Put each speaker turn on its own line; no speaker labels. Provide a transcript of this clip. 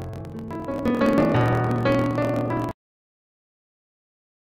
you.